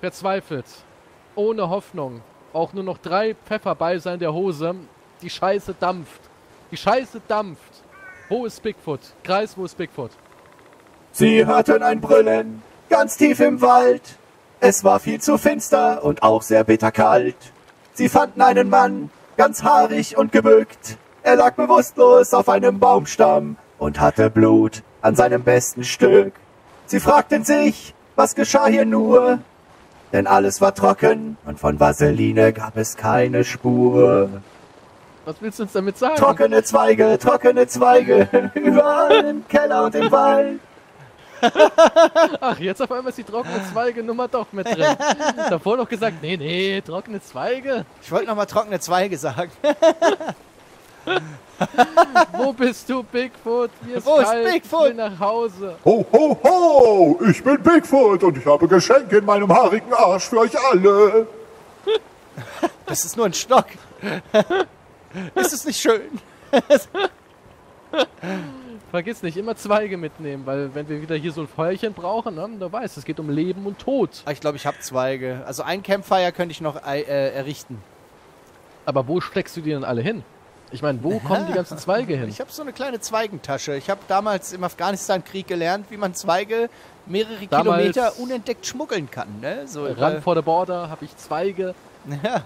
verzweifelt, ohne Hoffnung, auch nur noch drei Pfefferbeißer in der Hose. Die Scheiße dampft. Die Scheiße dampft. Wo ist Bigfoot? Kreis, wo ist Bigfoot? Sie hörten ein Brüllen, ganz tief im Wald. Es war viel zu finster und auch sehr bitterkalt. Sie fanden einen Mann, ganz haarig und gebückt. Er lag bewusstlos auf einem Baumstamm und hatte Blut an seinem besten Stück. Sie fragten sich, was geschah hier nur? Denn alles war trocken und von Vaseline gab es keine Spur. Was willst du uns damit sagen? Trockene Zweige, trockene Zweige, überall im Keller und im Wald. Ach, jetzt auf einmal ist die trockene Zweige-Nummer doch mit drin. Davor noch gesagt, nee, nee, trockene Zweige. Ich wollte nochmal trockene Zweige sagen. Wo bist du, Bigfoot? Mir ist Wo ist kalt, Bigfoot? Ich will nach Hause. Ho, ho, ho! Ich bin Bigfoot und ich habe Geschenke in meinem haarigen Arsch für euch alle. Das ist nur ein Stock. ist es nicht schön? Vergiss nicht, immer Zweige mitnehmen, weil wenn wir wieder hier so ein Feuerchen brauchen, ne, du weißt, es geht um Leben und Tod. Ah, Ich glaube, ich habe Zweige. Also ein Campfire könnte ich noch äh, errichten. Aber wo steckst du die denn alle hin? Ich meine, wo kommen die ganzen Zweige hin? Ich habe so eine kleine Zweigentasche. Ich habe damals im Afghanistan-Krieg gelernt, wie man Zweige mehrere Damals- Kilometer unentdeckt schmuggeln kann. Ne? So, Run äh, for the Border habe ich Zweige ja.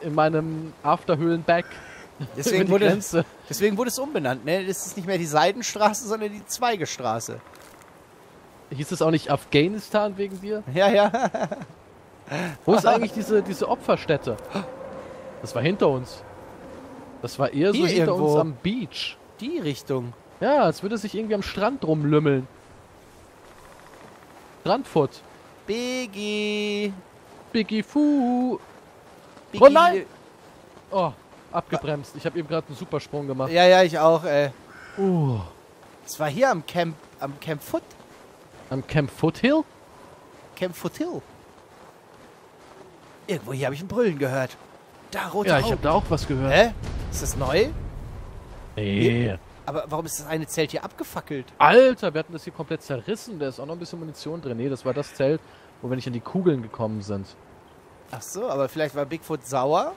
in meinem Afterhöhlen-Bag. deswegen, wurde, deswegen wurde es umbenannt. Ne? Das ist nicht mehr die Seidenstraße, sondern die Zweigestraße. Hieß es auch nicht Afghanistan wegen dir? Ja, ja. Wo ist eigentlich diese, diese Opferstätte? Das war hinter uns. Das war eher so Hier hinter irgendwo. uns am Beach. Die Richtung. Ja, als würde sich irgendwie am Strand rumlümmeln. Strandfoot. Biggie. Biggie Fu. Biggie. Oh nein! Oh, abgebremst. Ich habe eben gerade einen Supersprung gemacht. Ja, ja, ich auch, ey. Uh, Das war hier am Camp, am Camp Foot. am Camp Foothill? Camp Foothill. Irgendwo hier habe ich ein Brüllen gehört. Da, rote Ja, ich habe da auch was gehört. Hä? Ist das neu? Nee. Aber warum ist das eine Zelt hier abgefackelt? Alter, wir hatten das hier komplett zerrissen. Da ist auch noch ein bisschen Munition drin. Nee, das war das Zelt, wo wir nicht an die Kugeln gekommen sind. Ach so, aber vielleicht war Bigfoot sauer.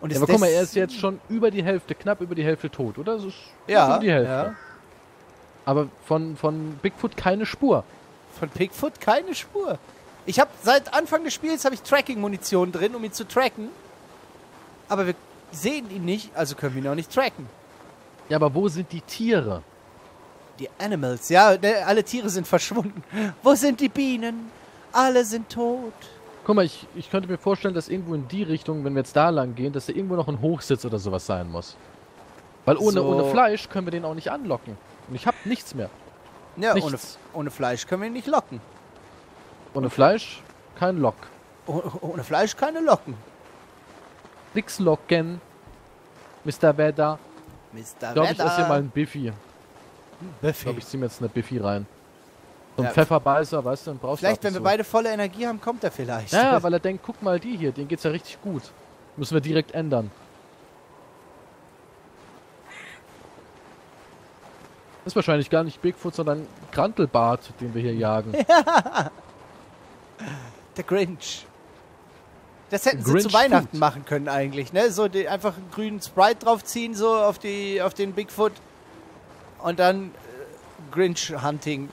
Und Ja, aber guck mal, er ist jetzt schon über die Hälfte, knapp über die Hälfte tot, oder? Das ist ja, um die Hälfte. ja. Aber von, von Bigfoot keine Spur. Von Bigfoot keine Spur. Ich habe seit Anfang des Spiels habe ich Tracking-Munition drin, um ihn zu tracken. Aber wir sehen ihn nicht, also können wir ihn auch nicht tracken. Ja, aber wo sind die Tiere? Die Animals, ja, ne, alle Tiere sind verschwunden. Wo sind die Bienen? Alle sind tot. Guck mal, ich, ich könnte mir vorstellen, dass irgendwo in die Richtung, wenn wir jetzt da lang gehen, dass da irgendwo noch ein Hochsitz oder sowas sein muss. Weil ohne, So. ohne Fleisch können wir den auch nicht anlocken. Und ich hab nichts mehr. Ja, Nichts. ohne, ohne Fleisch können wir ihn nicht locken. Ohne Fleisch kein Lock. Oh, ohne Fleisch keine Locken. Nix locken. Mr. Vedder. Mr. Ich glaube, ich esse hier mal einen Biffy. Ich Buffy. glaube, ich ziehe mir jetzt eine Biffy rein. So ein Ja. Pfefferbeißer, weißt du, dann brauchst Vielleicht, wenn wir beide volle Energie haben, kommt er vielleicht. Ja, weil er denkt, guck mal die hier, denen geht's ja richtig gut. Müssen wir direkt ändern. Das ist wahrscheinlich gar nicht Bigfoot, sondern Grantelbart, den wir hier jagen. Der Grinch. Das hätten sie Grinch zu Weihnachten Food. machen können eigentlich, ne? So die, einfach einen grünen Sprite draufziehen, so auf die auf den Bigfoot und dann äh, Grinch Hunting.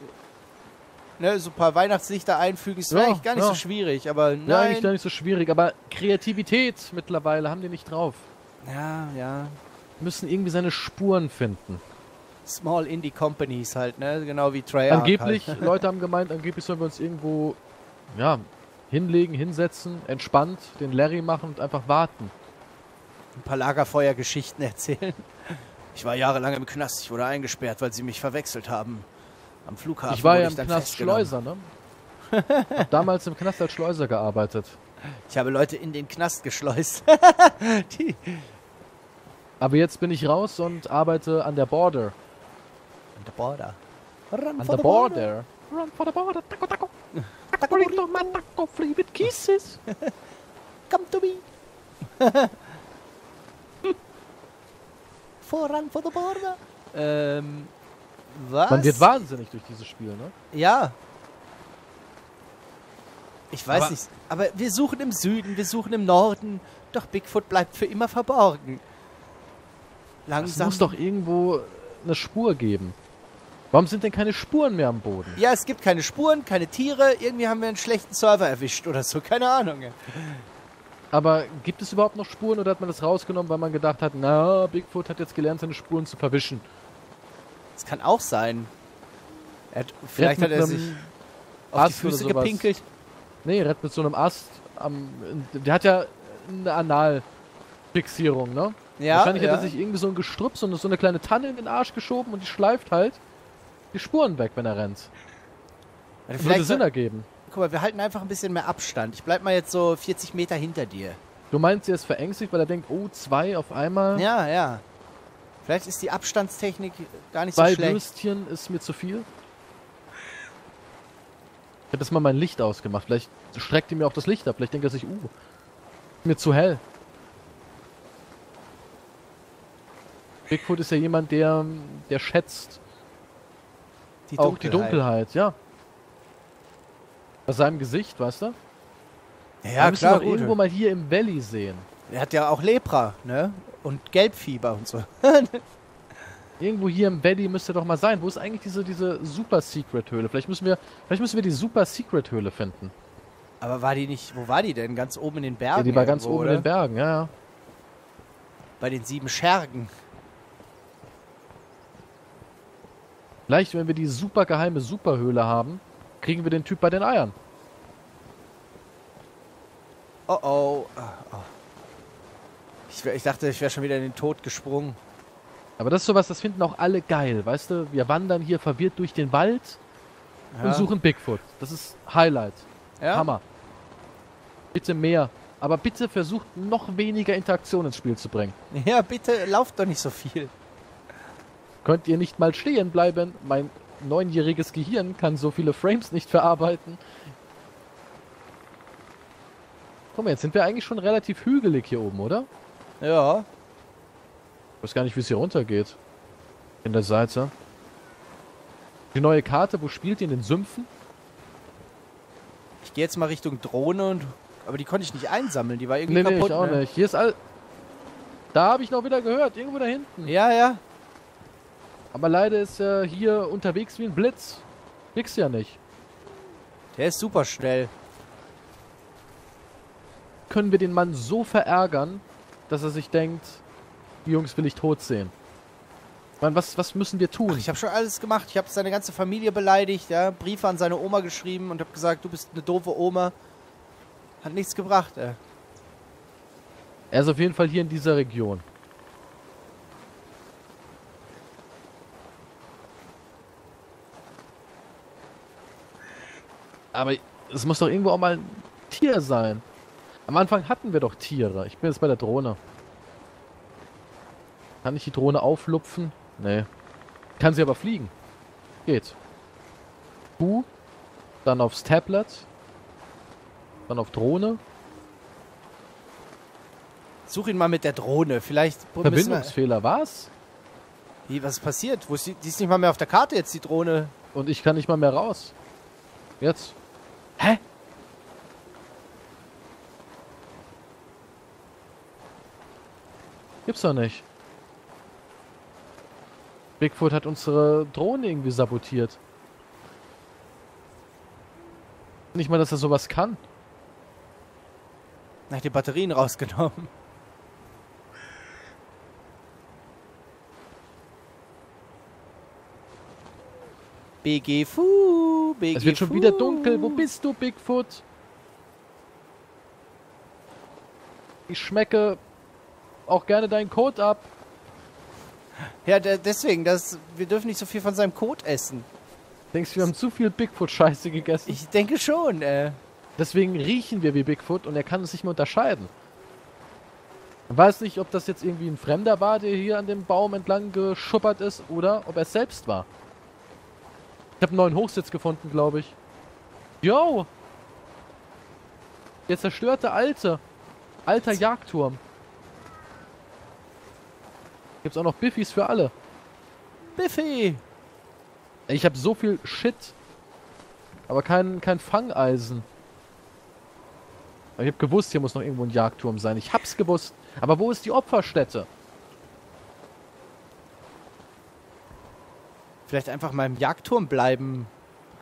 Ne, so ein paar Weihnachtslichter einfügen, ist Ja, eigentlich gar nicht ja. so schwierig, aber Ja, eigentlich gar nein. nicht so schwierig, aber Kreativität mittlerweile haben die nicht drauf. Ja, ja. Müssen irgendwie seine Spuren finden. Small Indie Companies halt, ne? Genau wie Treyarch Angeblich, Halt. Leute haben gemeint, angeblich sollen wir uns irgendwo ja, hinlegen, hinsetzen, entspannt, den Larry machen und einfach warten. Ein paar Lagerfeuergeschichten erzählen. Ich war jahrelang im Knast, ich wurde eingesperrt, weil sie mich verwechselt haben. Am Flughafen ich war ja im Knast. Schleuser, ne? Hab damals im Knast als Schleuser gearbeitet. Ich habe Leute in den Knast geschleust. Die, Aber jetzt bin ich raus und arbeite an der Border. An the border. Run An for der the border. Run for the border. Taco, taco. Taco, my taco, free with kisses. Come to me. run for the border. Ähm, was? Man wird wahnsinnig durch dieses Spiel, ne? Ja. Ich weiß Aber- nicht. Aber wir suchen im Süden, wir suchen im Norden. Doch Bigfoot bleibt für immer verborgen. Es Langsam. muss doch irgendwo eine Spur geben. Warum sind denn keine Spuren mehr am Boden? ja, es gibt keine Spuren, keine Tiere. Irgendwie haben wir einen schlechten Server erwischt oder so. Keine Ahnung. Aber gibt es überhaupt noch Spuren oder hat man das rausgenommen, weil man gedacht hat, na, Bigfoot hat jetzt gelernt, seine Spuren zu verwischen? Das kann auch sein. Er hat, vielleicht hat er sich auf die Ast Füße gepinkelt. Nee, rennt mit so einem Ast am. Der hat ja eine Analfixierung, ne? Ja, Wahrscheinlich ja. hat er sich irgendwie so ein Gestrüpp, so eine, so eine kleine Tanne in den Arsch geschoben und die schleift halt die Spuren weg, wenn er rennt. Warte, Würde vielleicht Sinn so, ergeben. guck mal, wir halten einfach ein bisschen mehr Abstand. Ich bleib mal jetzt so 40 Meter hinter dir. Du meinst, er ist verängstigt, weil er denkt, oh, zwei auf einmal, Ja, ja. Vielleicht ist die Abstandstechnik gar nicht so zwei schlecht. Würstchen ist mir zu viel. Ich habe jetzt mal mein Licht ausgemacht. Vielleicht streckt ihm mir auch das Licht ab. Vielleicht denkt er sich, uh, mir zu hell. Bigfoot ist ja jemand, der, der schätzt Die auch die Dunkelheit, ja. Bei seinem Gesicht, weißt du? Ja, Wir müssen klar, doch irgendwo gut. mal hier im Valley sehen. Er hat ja auch Lepra, ne? Und Gelbfieber und so. Irgendwo hier im Valley müsste doch mal sein. Wo ist eigentlich diese, diese Super Secret Höhle? Vielleicht müssen wir, vielleicht müssen wir die Super Secret Höhle finden. Aber war die nicht, wo war die denn? Ganz oben in den Bergen? Ja, die war ganz irgendwo, oben oder? in den Bergen, ja, ja. Bei den sieben Schergen. Vielleicht, wenn wir die super geheime Superhöhle haben, kriegen wir den Typ bei den Eiern. Oh oh. Ah, oh. Ich, ich dachte, ich wäre schon wieder in den Tod gesprungen. Aber das ist sowas, das finden auch alle geil, weißt du? Wir wandern hier verwirrt durch den Wald Ja. und suchen Bigfoot. Das ist Highlight. ja? Hammer. Bitte mehr. Aber bitte versucht noch weniger Interaktion ins Spiel zu bringen. Ja, bitte lauft doch nicht so viel. Könnt ihr nicht mal stehen bleiben? Mein neunjähriges Gehirn kann so viele Frames nicht verarbeiten. Guck mal, jetzt sind wir eigentlich schon relativ hügelig hier oben, oder? Ja. Ich weiß gar nicht, wie es hier runtergeht. In der Seite. Die neue Karte, wo spielt ihr in den Sümpfen? Ich gehe jetzt mal Richtung Drohne und. Aber die konnte ich nicht einsammeln, die war irgendwie Nee, nee, kaputt. ich auch ne? nicht. Hier ist all. Da habe ich noch wieder gehört, irgendwo da hinten. Ja, ja. Aber leider ist er hier unterwegs wie ein Blitz. Nix ja nicht. Der ist super schnell. Können wir den Mann so verärgern, dass er sich denkt, die Jungs will ich tot sehen. Mann, was, was müssen wir tun? Ach, ich habe schon alles gemacht. Ich habe seine ganze Familie beleidigt, ja, Briefe an seine Oma geschrieben und habe gesagt, du bist eine doofe Oma. Hat nichts gebracht, ey. Er ist auf jeden Fall hier in dieser Region. Aber es muss doch irgendwo auch mal ein Tier sein. Am Anfang hatten wir doch Tiere. Ich bin jetzt bei der Drohne. Kann ich die Drohne auflupfen? Nee. Kann sie aber fliegen. Geht. Q, dann aufs Tablet, dann auf Drohne. Such ihn mal mit der Drohne. Vielleicht Verbindungsfehler, was? Wie, was ist passiert? Wo ist die, die ist nicht mal mehr auf der Karte jetzt, die Drohne. Und ich kann nicht mal mehr raus. Jetzt. Hä? Gibt's doch nicht. Bigfoot hat unsere Drohne irgendwie sabotiert. Nicht mal, dass er sowas kann. Na, die Batterien rausgenommen. BG Fu, BG Es wird schon Fu. wieder dunkel. Wo bist du, Bigfoot? Ich schmecke auch gerne deinen Code ab. Ja, de- deswegen, das, wir dürfen nicht so viel von seinem Kot essen. Denkst du, wir haben zu viel Bigfoot-Scheiße gegessen? Ich denke schon, äh. Deswegen riechen wir wie Bigfoot und er kann es nicht mehr unterscheiden. Man weiß nicht, ob das jetzt irgendwie ein Fremder war, der hier an dem Baum entlang geschuppert ist, oder ob er es selbst war. Ich habe einen neuen Hochsitz gefunden, glaube ich. Yo! Der zerstörte alte. Alter Jagdturm. Gibt's auch noch Biffys für alle. Biffy! Ich habe so viel Shit. Aber kein, kein Fangeisen. Ich habe gewusst, hier muss noch irgendwo ein Jagdturm sein. Ich hab's gewusst. Aber wo ist die Opferstätte? Vielleicht einfach mal im Jagdturm bleiben.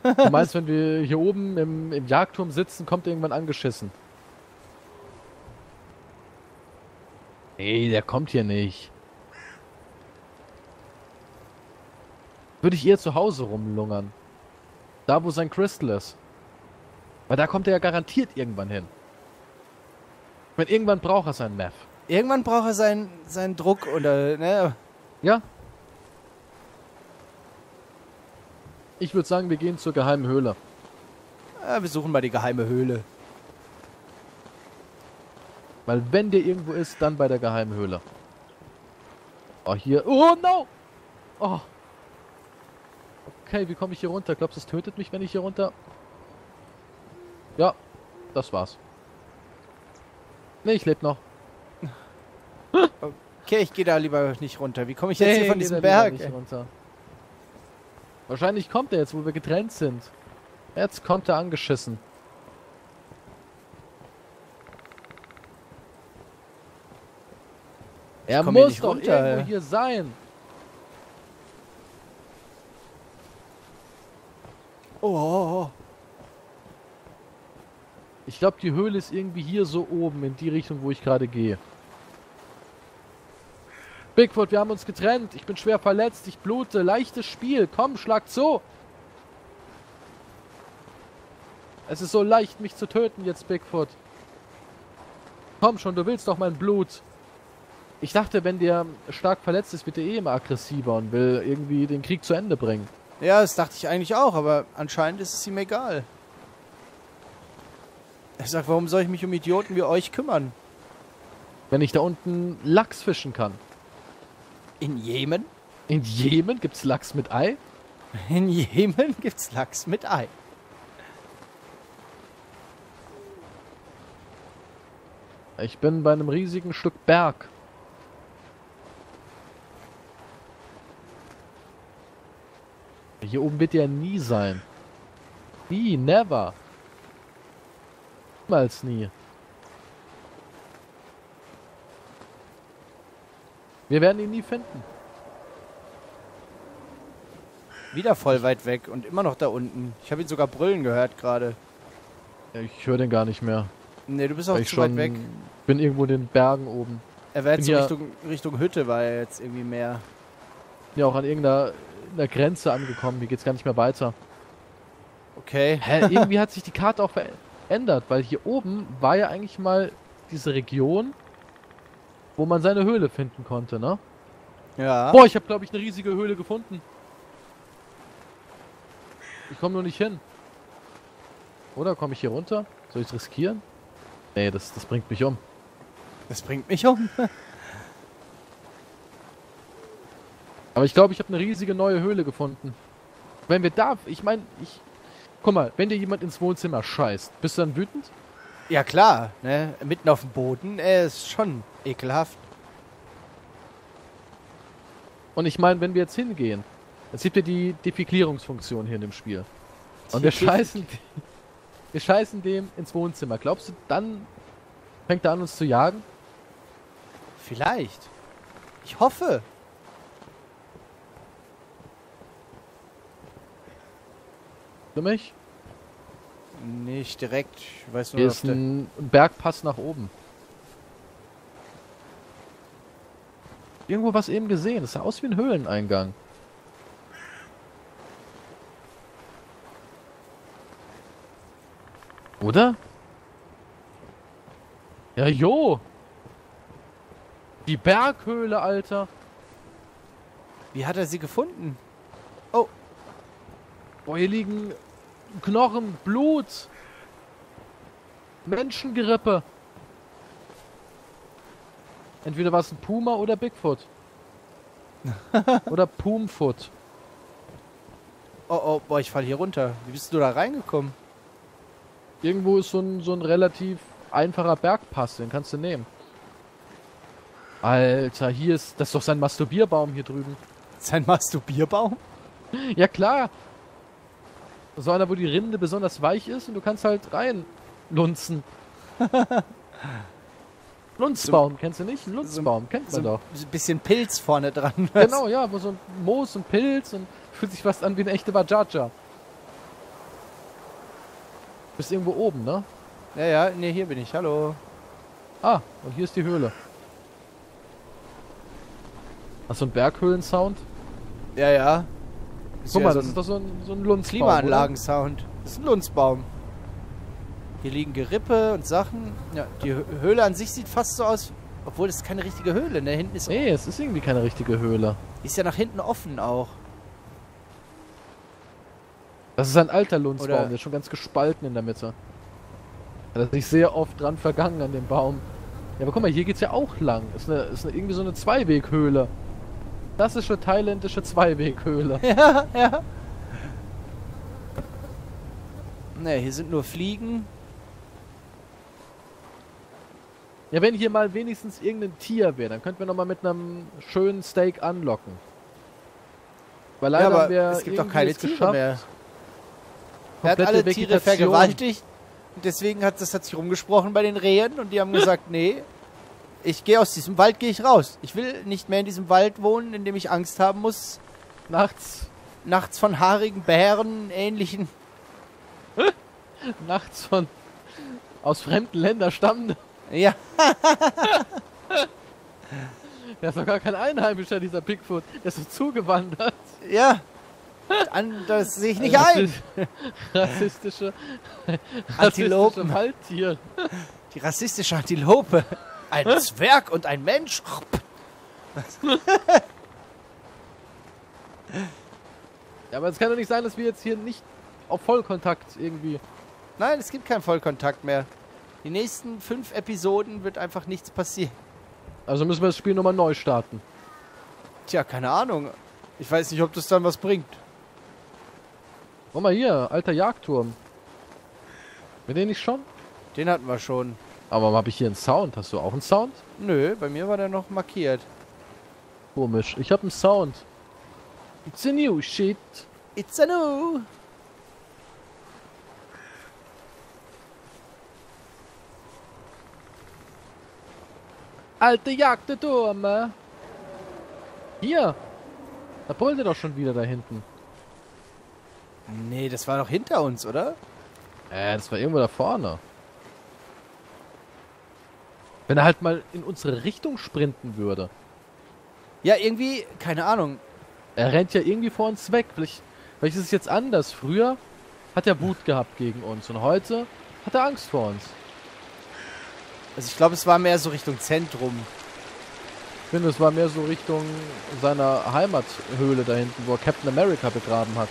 Du meinst, wenn wir hier oben im, im Jagdturm sitzen, kommt irgendwann angeschissen? Nee, der kommt hier nicht. Würde ich eher zu Hause rumlungern. Da, wo sein Crystal ist. Weil da kommt er ja garantiert irgendwann hin. Ich meine, irgendwann braucht er seinen Meth. Irgendwann braucht er seinen, seinen Druck oder, ne? Ja? Ich würde sagen, wir gehen zur geheimen Höhle. Ja, wir suchen mal die geheime Höhle. Weil wenn der irgendwo ist, dann bei der geheimen Höhle. Oh, hier. Oh, no! Oh. Okay, wie komme ich hier runter? Glaubst du, es tötet mich, wenn ich hier runter... Ja, das war's. Nee, ich lebe noch. Okay, ich gehe da lieber nicht runter. Wie komme ich jetzt hier von diesem Berg? nicht runter. Wahrscheinlich kommt er jetzt, wo wir getrennt sind. Jetzt kommt er angeschissen. Er muss doch runter, irgendwo ey. hier sein. Oh, oh, oh. Ich glaube, die Höhle ist irgendwie hier so oben, in die Richtung, wo ich gerade gehe. Bigfoot, wir haben uns getrennt. Ich bin schwer verletzt. Ich blute. Leichtes Spiel. Komm, schlag zu. Es ist so leicht, mich zu töten jetzt, Bigfoot. Komm schon, du willst doch mein Blut. Ich dachte, wenn der stark verletzt ist, wird er eh immer aggressiver und will irgendwie den Krieg zu Ende bringen. Ja, das dachte ich eigentlich auch, aber anscheinend ist es ihm egal. Er sagt, warum soll ich mich um Idioten wie euch kümmern? Wenn ich da unten Lachs fischen kann. In Jemen? In Jemen gibt's Lachs mit Ei? In Jemen gibt's Lachs mit Ei. Ich bin bei einem riesigen Stück Berg. Hier oben wird er nie sein. Nie, never. Niemals nie. Wir werden ihn nie finden. Wieder voll weit weg und immer noch da unten. Ich habe ihn sogar brüllen gehört gerade. Ich höre den gar nicht mehr. Nee, du bist auch ich zu weit weg. bin irgendwo in den Bergen oben. Er wäre jetzt so Richtung, Richtung Hütte, war er jetzt irgendwie mehr. Ja auch an irgendeiner einer Grenze angekommen. Hier geht's gar nicht mehr weiter. Okay. Hä, irgendwie hat sich die Karte auch verändert, weil hier oben war ja eigentlich mal diese Region, wo man seine Höhle finden konnte, ne? Ja. Boah, ich habe glaube ich eine riesige Höhle gefunden. Ich komme nur nicht hin. Oder komme ich hier runter? Soll ich riskieren? Nee, das, das bringt mich um. Das bringt mich um. Aber ich glaube, ich habe eine riesige neue Höhle gefunden. Wenn wir da, ich meine, ich, guck mal, wenn dir jemand ins Wohnzimmer scheißt, bist du dann wütend? Ja klar, ne? Mitten auf dem Boden, er ist schon ekelhaft. Und ich meine, wenn wir jetzt hingehen, es gibt ja die Defiklierungsfunktion hier in dem Spiel. Und wir scheißen, wir scheißen dem ins Wohnzimmer. Glaubst du, dann fängt er an, uns zu jagen? Vielleicht. Ich hoffe. Für mich? Nicht direkt. Ich weiß nur, Hier ist ein Bergpass nach oben. Irgendwo was eben gesehen. Das sah aus wie ein Höhleneingang. Oder? Ja, jo. Die Berghöhle, Alter. Wie hat er sie gefunden? Boah, hier liegen Knochen, Blut. Menschengerippe. Entweder war es ein Puma oder Bigfoot. oder Pumfoot. Oh, oh, boah, ich fall hier runter. Wie bist du da reingekommen? Irgendwo ist so ein, so ein relativ einfacher Bergpass, den kannst du nehmen. Alter, hier ist. Das ist doch sein Masturbierbaum hier drüben. Sein Masturbierbaum? Ja klar. So einer, wo die Rinde besonders weich ist und du kannst halt reinlunzen. Lunzbaum, kennst du nicht? Lunzbaum, kennt man So doch. ein bisschen Pilz vorne dran. Genau, ja, wo so ein Moos und Pilz und fühlt sich fast an wie eine echte Bajaja. Bist irgendwo oben, ne? Ja, ja, nee, hier bin ich. Hallo. Ah, und hier ist die Höhle. Hast du einen Berghöhlen-Sound? Ja, ja. Guck ja mal, so das ist doch so ein, so ein Lunzbaum, Klimaanlagensound. Das ist ein Lunzbaum. Hier liegen Gerippe und Sachen. Ja, die Hö- Höhle an sich sieht fast so aus, obwohl das ist keine richtige Höhle. Ne, hinten ist? Nee, es ist irgendwie keine richtige Höhle. die ist ja nach hinten offen auch. Das ist ein alter Lunzbaum, Oder- der ist schon ganz gespalten in der Mitte. Da ist sich sehr oft dran vergangen an dem Baum. Ja, aber guck mal, hier geht's ja auch lang. Ist, eine, ist eine, irgendwie so eine Zweiweghöhle. Klassische thailändische Zweiweghöhle. ja, ja. Ne, hier sind nur Fliegen. Ja, wenn hier mal wenigstens irgendein Tier wäre, dann könnten wir nochmal mit einem schönen Steak anlocken. Weil leider ja, aber haben wir es gibt doch keine Tiere mehr. Er hat alle Tiere vergewaltigt. Und deswegen hat das hat sich rumgesprochen bei den Rehen und die haben gesagt, nee, ich gehe aus diesem Wald, gehe ich raus. Ich will nicht mehr in diesem Wald wohnen, in dem ich Angst haben muss, Nachts, nachts von haarigen Bären, ähnlichen. nachts von aus fremden Ländern stammende. Ja, Der ist doch gar kein Einheimischer, dieser Bigfoot. Der ist so zugewandert. ja. An, das sehe ich nicht ein. Rassistische, Antilopen. rassistische Waldtier. Die rassistische Antilope. Ein Zwerg und ein Mensch. Ja, aber es kann doch nicht sein, dass wir jetzt hier nicht auf Vollkontakt irgendwie. Nein, es gibt keinen Vollkontakt mehr. Die nächsten fünf Episoden wird einfach nichts passieren. Also müssen wir das Spiel nochmal neu starten. Tja, keine Ahnung. Ich weiß nicht, ob das dann was bringt. Guck mal hier, alter Jagdturm. Mit den nicht schon? Den hatten wir schon. Aber habe ich hier einen Sound? Hast du auch einen Sound? Nö, bei mir war der noch markiert. Komisch. Ich habe einen Sound. It's a new shit. It's a new. Alte Jagdturme. Hier. Da brüllt er doch schon wieder da hinten. Nee, das war doch hinter uns, oder? Äh, das war irgendwo da vorne. Wenn er halt mal in unsere Richtung sprinten würde. Ja, irgendwie, keine Ahnung. Er rennt ja irgendwie vor uns weg. Vielleicht, vielleicht ist es jetzt anders. Früher hat er Wut gehabt gegen uns und heute hat er Angst vor uns. Also ich glaube, es war mehr so Richtung Zentrum. Ich finde, es war mehr so Richtung seiner Heimathöhle da hinten, wo er Captain America begraben hat.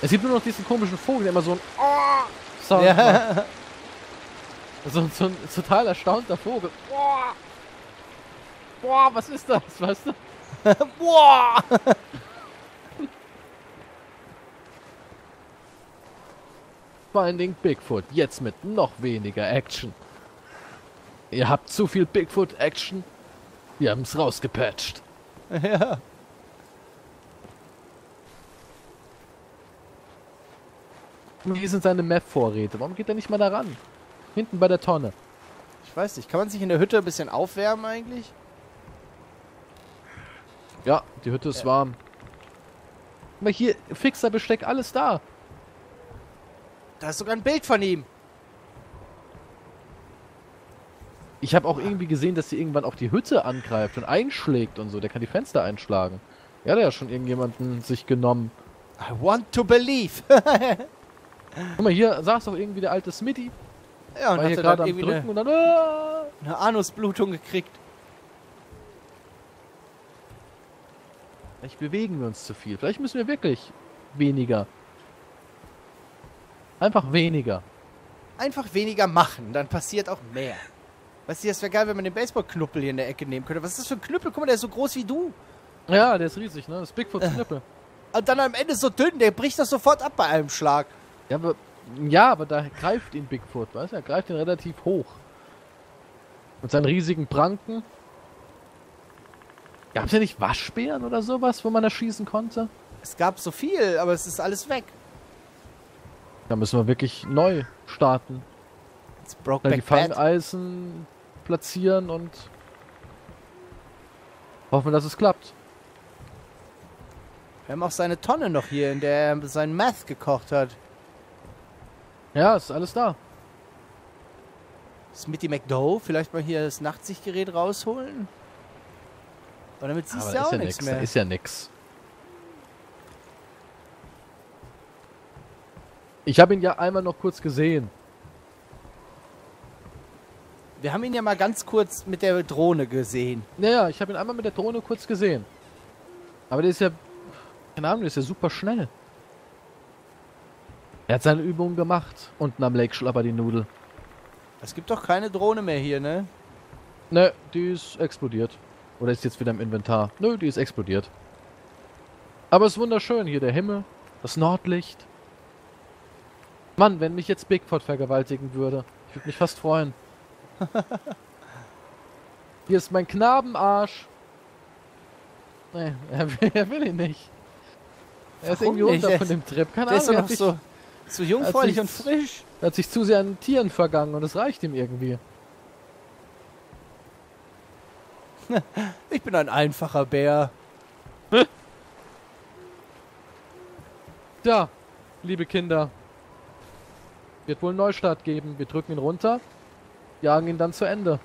Es gibt nur noch diesen komischen Vogel, der immer so ein Sound macht. So, so ein total erstaunter Vogel. Boah, Boah was ist das? Weißt du? Boah! Finding Bigfoot. Jetzt mit noch weniger Action. Ihr habt zu viel Bigfoot-Action. Wir haben es rausgepatcht. Ja. Wie sind seine Meth-Vorräte? Warum geht er nicht mal da ran? Hinten bei der Tonne. Ich weiß nicht, kann man sich in der Hütte ein bisschen aufwärmen eigentlich? Ja, die Hütte ist warm. Aber hier, Fixer, Besteck, alles da. Da ist sogar ein Bild von ihm. Ich habe auch irgendwie gesehen, dass sie irgendwann auch die Hütte angreift und einschlägt und so. Der kann die Fenster einschlagen. Ja, der hat schon irgendjemanden sich genommen. I want to believe. Guck mal, hier saß doch irgendwie der alte Smitty. Ja, und War hat gerade dann am irgendwie Drücken eine, und dann... Ah! eine Anusblutung gekriegt. Vielleicht bewegen wir uns zu viel. Vielleicht müssen wir wirklich weniger. Einfach weniger. Einfach weniger machen, dann passiert auch mehr. Weißt du, das wäre geil, wenn man den Baseballknuppel hier in der Ecke nehmen könnte. Was ist das für ein Knüppel? Guck mal, der ist so groß wie du. Ja, der ist riesig, ne? Das ist Bigfoots Knüppel. Und dann am Ende so dünn, der bricht das sofort ab bei einem Schlag. Ja, aber, ja, aber da greift ihn Bigfoot, weißt du? Er greift ihn relativ hoch. Mit seinen riesigen Pranken. Gab es ja nicht Waschbären oder sowas, wo man erschießen konnte? Es gab so viel, aber es ist alles weg. Da müssen wir wirklich neu starten. Das Dann die. Fangeisen platzieren und hoffen, dass es klappt. Wir haben auch seine Tonne noch hier, in der er sein Meth gekocht hat. Ja, ist alles da. Smitty McDowell, vielleicht mal hier das Nachtsichtgerät rausholen? Aber damit siehst Aber du ja da auch ist ja nichts nix, da mehr. ist ja nix. Ich habe ihn ja einmal noch kurz gesehen. Wir haben ihn ja mal ganz kurz mit der Drohne gesehen. Naja, ich habe ihn einmal mit der Drohne kurz gesehen. Aber der ist ja, keine Ahnung, der ist ja super schnell. Er hat seine Übungen gemacht. Unten am Lake Schlapper die Nudel. Es gibt doch keine Drohne mehr hier, ne? Ne, die ist explodiert. Oder ist jetzt wieder im Inventar? Nö, die ist explodiert. Aber es ist wunderschön hier, der Himmel, das Nordlicht. Mann, wenn mich jetzt Bigfoot vergewaltigen würde. Ich würde mich fast freuen. hier ist mein Knabenarsch. Nee, er will, er will ihn nicht. Er ist Warum irgendwie runter von dem Trip. Keine Der ist doch Ahnung, noch so, so jungfräulich und frisch. er hat sich zu sehr an Tieren vergangen und es reicht ihm irgendwie. Ich bin ein einfacher Bär. Ja, liebe Kinder. Wird wohl einen Neustart geben. Wir drücken ihn runter, jagen ihn dann zu Ende.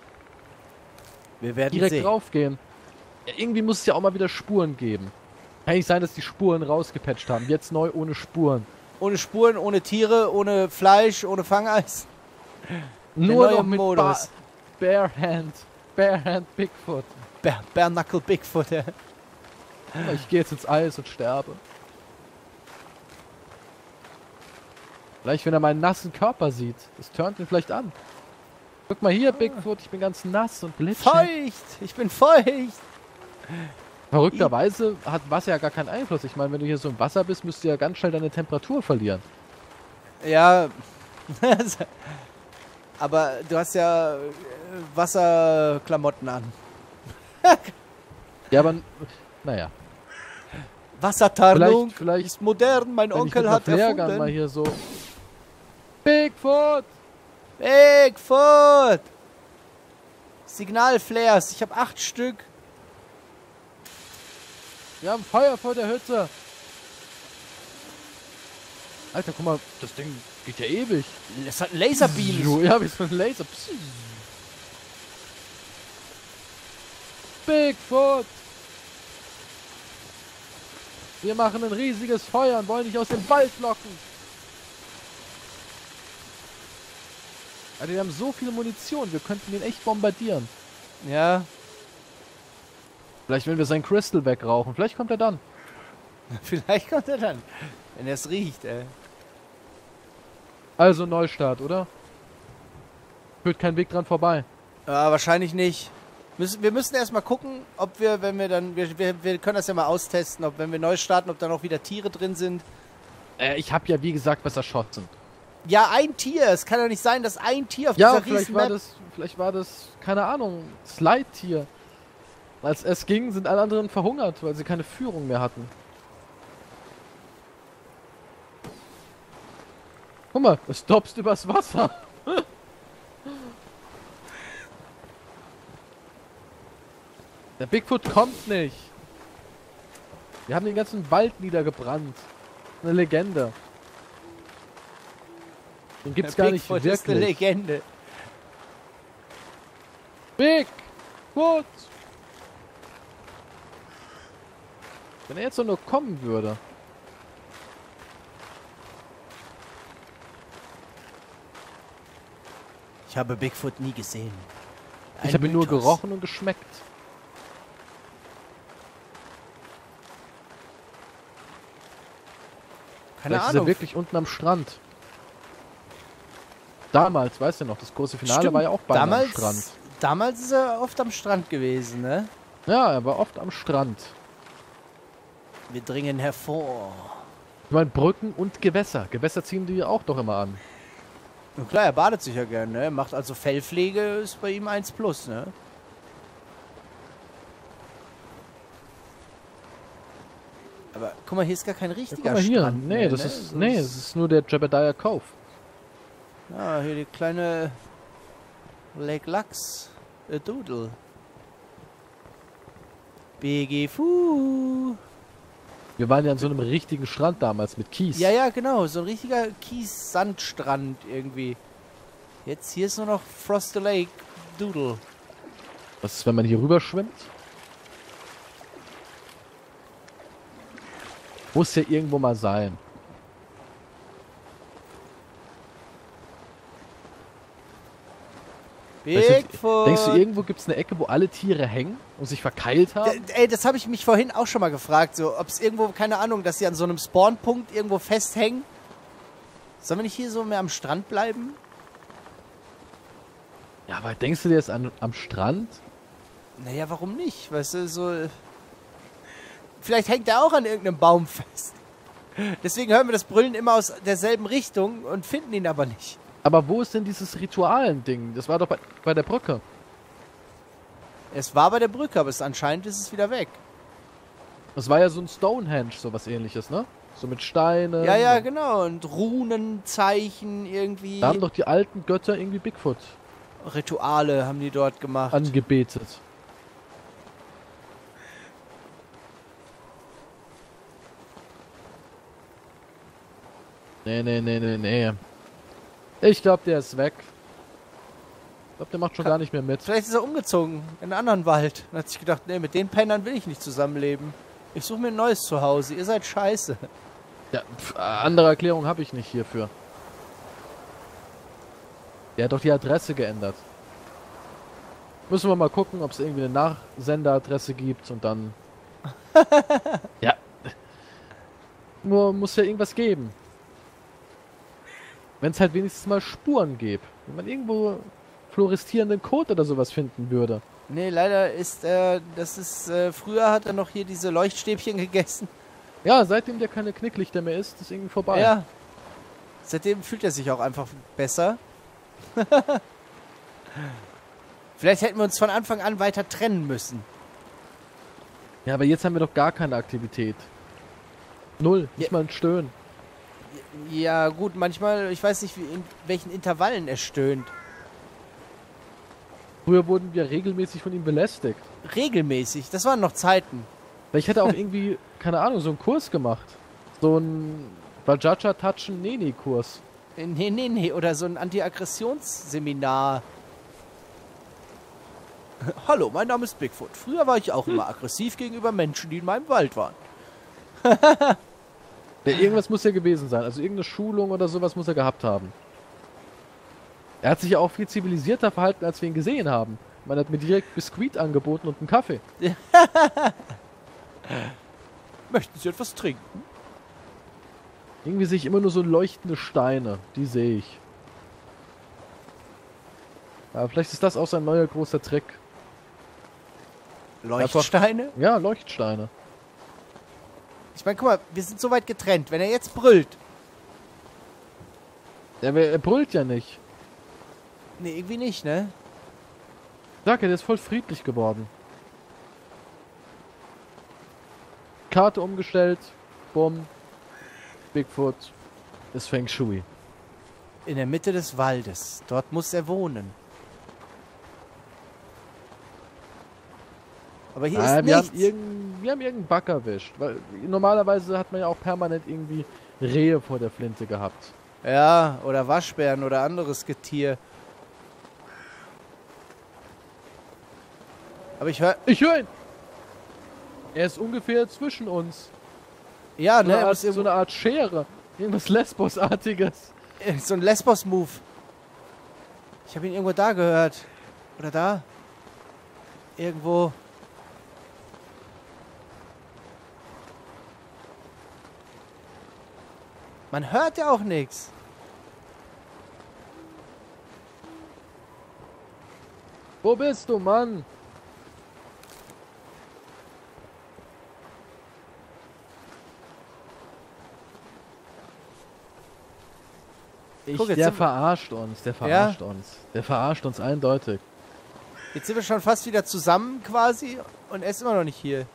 Wir werden Direkt sehen. draufgehen. Ja, irgendwie muss es ja auch mal wieder Spuren geben. Kann nicht sein, dass die Spuren rausgepatcht haben. Jetzt neu ohne Spuren. Ohne Spuren, ohne Tiere, ohne Fleisch, ohne Fangeis. Nur neue noch mit ba Modus. Bare Hand. Bare Hand Bigfoot. Bär, Bare Knuckle Bigfoot. ja. Ich gehe jetzt ins Eis und sterbe. Vielleicht, wenn er meinen nassen Körper sieht. Das turnt ihn vielleicht an. Guck mal hier, Bigfoot, ich bin ganz nass und glitschig. Feucht! Ich bin feucht! Verrückterweise hat Wasser ja gar keinen Einfluss. Ich meine, wenn du hier so im Wasser bist, müsst du ja ganz schnell deine Temperatur verlieren. Ja. Aber du hast ja äh, Wasserklamotten an. Ja, aber naja. Wassertarnung Vielleicht- vielleicht- ist modern, mein Onkel hat Flaregun mal erfunden. hier so. Bigfoot! Bigfoot! Signalflares, ich habe acht Stück. Wir haben Feuer vor der Hütte. Alter, guck mal, das Ding geht ja ewig. Es hat Laserbeam. Ja, wie so ein Laser. Psst. Bigfoot! Wir machen ein riesiges Feuer und wollen dich aus dem Wald locken. Alter, wir haben so viel Munition, wir könnten den echt bombardieren. Ja, Vielleicht, wenn wir sein Crystal wegrauchen, vielleicht kommt er dann. vielleicht kommt er dann. Wenn er es riecht, ey. Also Neustart, oder? Führt kein Weg dran vorbei. Ja, wahrscheinlich nicht. Müssen, wir müssen erstmal gucken, ob wir, wenn wir dann, wir, wir, wir können das ja mal austesten, ob wenn wir neu starten, ob da noch wieder Tiere drin sind. Äh, ich habe ja, wie gesagt, was erschossen. Ja, ein Tier. Es kann ja nicht sein, dass ein Tier auf Ja, dieser vielleicht riesen war Map... das, vielleicht war das, keine Ahnung, Slide-Tier. Als es ging, sind alle anderen verhungert, weil sie keine Führung mehr hatten. Guck mal, es stoppst übers Wasser. Der Bigfoot kommt nicht. Wir haben den ganzen Wald niedergebrannt. Eine Legende. Den gibt's gar nicht Bigfoot ist eine wirklich. Legende. Bigfoot! Wenn er jetzt so nur kommen würde. Ich habe Bigfoot nie gesehen. Ich Ein habe ihn nur gerochen und geschmeckt. Keine Vielleicht ist Ahnung. er wirklich unten am Strand. Damals, weißt du noch, das große Finale Stimmt, war ja auch beinahe am damals, Strand. Damals ist er oft am Strand gewesen, ne? Ja, er war oft am Strand. Wir dringen hervor. Ich meine, Brücken und Gewässer. Gewässer ziehen die auch doch immer an. Und klar, er badet sich ja gern, ne? Macht also Fellpflege, ist bei ihm 1 plus, ne? Aber guck mal, hier ist gar kein Ja, richtiger guck mal hier. Strand Nee, mehr, das ne? ist, nee, es ist nur der Jebediah Cove. Ah, hier die kleine Lake Lux. A Doodle. BG Wir waren ja an so einem richtigen Strand damals mit Kies. Ja, ja, genau. So ein richtiger Kies-Sandstrand irgendwie. Jetzt hier ist nur noch Frost Lake Doodle. Was ist, wenn man hier rüber schwimmt? Muss ja irgendwo mal sein. Weißt du, Bigfoot. Denkst du, irgendwo gibt es eine Ecke, wo alle Tiere hängen und sich verkeilt haben? D- Ey, das habe ich mich vorhin auch schon mal gefragt. So, ob es irgendwo, keine Ahnung, dass sie an so einem Spawnpunkt irgendwo festhängen. Sollen wir nicht hier so mehr am Strand bleiben? Ja, aber denkst du dir jetzt an, am Strand? Naja, warum nicht? Weißt du, so. Vielleicht hängt er auch an irgendeinem Baum fest. Deswegen hören wir das Brüllen immer aus derselben Richtung und finden ihn aber nicht. Aber wo ist denn dieses Ritualen-Ding? Das war doch bei, bei der Brücke. Es war bei der Brücke, aber es, anscheinend ist es wieder weg. Das war ja so ein Stonehenge, sowas ähnliches, ne? So mit Steinen. Ja, ja, genau. Und Runenzeichen irgendwie. Da haben doch die alten Götter irgendwie Bigfoot Rituale haben die dort gemacht. angebetet. Nee, nee, nee, nee, nee. Ich glaube, der ist weg. Ich glaube, der macht schon Ka- gar nicht mehr mit. Vielleicht ist er umgezogen in einen anderen Wald. Und hat sich gedacht, nee, mit den Pennern will ich nicht zusammenleben. Ich suche mir ein neues Zuhause. Ihr seid scheiße. Ja, pf, äh, andere Erklärung habe ich nicht hierfür. Der hat doch die Adresse geändert. Müssen wir mal gucken, ob es irgendwie eine Nachsenderadresse gibt und dann. ja. Nur muss ja irgendwas geben. Wenn es halt wenigstens mal Spuren gäbe. Wenn man irgendwo floristierenden Code oder sowas finden würde. Nee, leider ist er, das ist, äh, früher hat er noch hier diese Leuchtstäbchen gegessen. Ja, seitdem der keine Knicklichter mehr ist, ist irgendwie vorbei. Ja. Seitdem fühlt er sich auch einfach besser. Vielleicht hätten wir uns von Anfang an weiter trennen müssen. Ja, aber jetzt haben wir doch gar keine Aktivität. Null, nicht Ja. mal ein Stöhnen. Ja, gut, manchmal, ich weiß nicht, wie, in welchen Intervallen er stöhnt. Früher wurden wir regelmäßig von ihm belästigt. Regelmäßig, das waren noch Zeiten. Vielleicht hätte er auch irgendwie, keine Ahnung, so einen Kurs gemacht. So ein Vajaja Touchen Neni Kurs. Äh, Nee, nee, nee, oder so ein Anti-Aggressionsseminar. Hallo, mein Name ist Bigfoot. Früher war ich auch immer aggressiv gegenüber Menschen, die in meinem Wald waren. Ja, irgendwas muss ja gewesen sein. Also irgendeine Schulung oder sowas muss er gehabt haben. Er hat sich ja auch viel zivilisierter verhalten, als wir ihn gesehen haben. Man hat mir direkt Biskuit angeboten und einen Kaffee. Möchten Sie etwas trinken? Irgendwie sehe ich immer nur so leuchtende Steine. Die sehe ich. Aber vielleicht ist das auch sein neuer großer Trick. Leuchtsteine? Ja, Leuchtsteine. Ich meine, guck mal, wir sind so weit getrennt. Wenn er jetzt brüllt. Ja, aber er brüllt ja nicht. Nee, irgendwie nicht, ne? Sag ja, der ist voll friedlich geworden. Karte umgestellt. Bumm. Bigfoot. Ist Feng Shui. In der Mitte des Waldes. Dort muss er wohnen. Aber hier Ah, ist wir, nichts. haben irgend, wir haben irgendeinen Bug erwischt. Weil normalerweise hat man ja auch permanent irgendwie Rehe vor der Flinte gehabt. Ja, oder Waschbären oder anderes Getier. Aber ich höre. Ich höre ihn! Er ist ungefähr zwischen uns. Ja, So, ne? eine, Art, so eine Art Schere. Irgendwas Lesbos-artiges. So ein Lesbos-Move. Ich habe ihn irgendwo da gehört. Oder da? Irgendwo. Man hört ja auch nichts. Wo bist du, Mann? Ich, Guck, der verarscht uns, der verarscht uns. Der verarscht uns eindeutig. Jetzt sind wir schon fast wieder zusammen quasi und er ist immer noch nicht hier.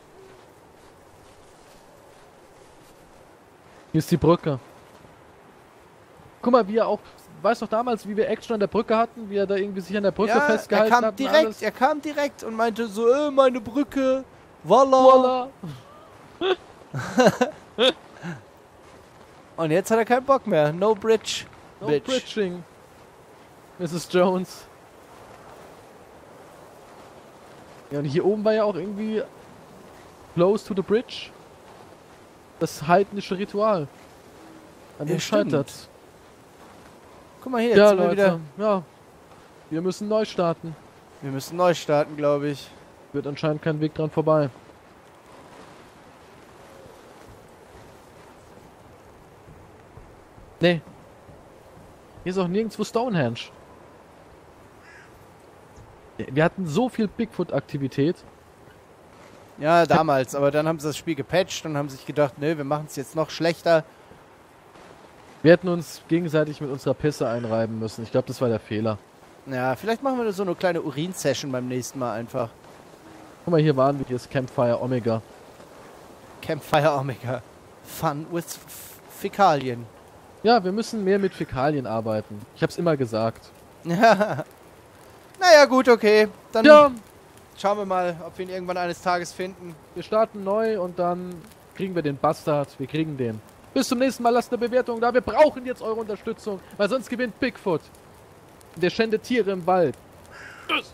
Hier ist die Brücke. Guck mal, wie er auch weißt doch damals, wie wir Action an der Brücke hatten, wie er da irgendwie sich an der Brücke Ja, er festgehalten kam hat. und direkt, alles? er kam direkt und meinte so, äh, meine Brücke, voila. Voila. Und jetzt hat er keinen Bock mehr. No bridge. No Bitch. bridging. Mrs. Jones. Ja, und hier oben war ja auch irgendwie close to the bridge. Das heidnische Ritual. An Ja, dem stimmt. scheitert. Guck mal hier, jetzt Ja, sind wir Leute. wieder. Ja. Wir müssen neu starten. Wir müssen neu starten, glaube ich. Wird anscheinend kein Weg dran vorbei. Nee. Hier ist auch nirgendwo Stonehenge. Wir hatten so viel Bigfoot-Aktivität. Ja, damals. Aber dann haben sie das Spiel gepatcht und haben sich gedacht, ne, wir machen es jetzt noch schlechter. Wir hätten uns gegenseitig mit unserer Pisse einreiben müssen. Ich glaube, das war der Fehler. Ja, vielleicht machen wir so eine kleine Urin-Session beim nächsten Mal einfach. Guck mal, hier waren wir. Hier ist Campfire Omega. Campfire Omega. Fun with Fäkalien. Ja, wir müssen mehr mit Fäkalien arbeiten. Ich hab's immer gesagt. Ja. naja, gut, okay. Dann Ja, schauen wir mal, ob wir ihn irgendwann eines Tages finden. wir starten neu und dann kriegen wir den Bastard. Wir kriegen den. Bis zum nächsten Mal. Lasst eine Bewertung da. Wir brauchen jetzt eure Unterstützung, weil sonst gewinnt Bigfoot. Der schändet Tiere im Wald. Tschüss.